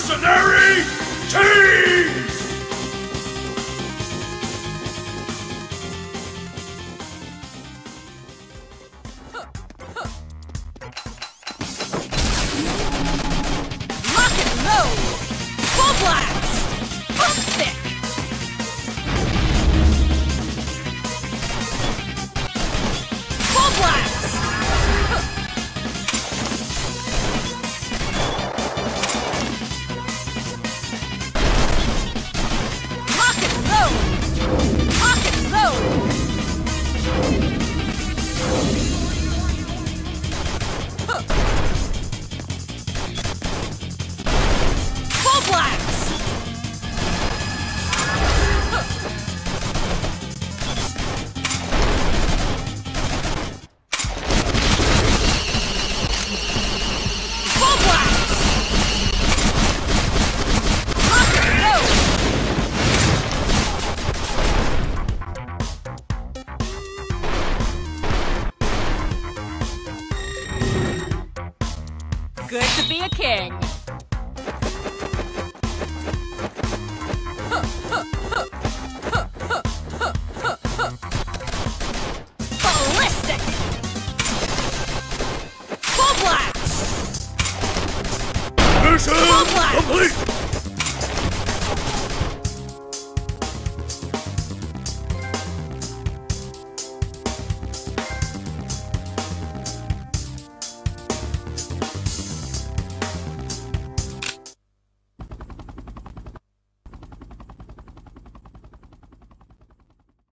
Mercenary Team! Rock and roll! Full blast! Pump stick! good to be a king. Ballistic! Full blast! Mission complete!